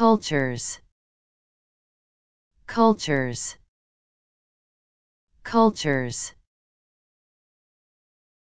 cultures. Cultures. Cultures.